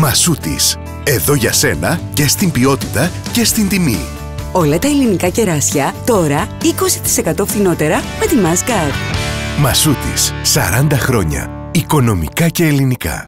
Μασούτης. Εδώ για σένα και στην ποιότητα και στην τιμή. Όλα τα ελληνικά κεράσια τώρα 20% φθηνότερα με τη Μάσκαρ. Μασούτης. 40 χρόνια. Οικονομικά και ελληνικά.